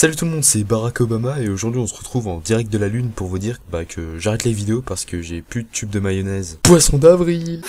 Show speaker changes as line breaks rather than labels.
Salut tout le monde, c'est Barack Obama et aujourd'hui on se retrouve en direct de la lune pour vous dire bah, que j'arrête les vidéos parce que j'ai plus de tube de mayonnaise. Poisson d'avril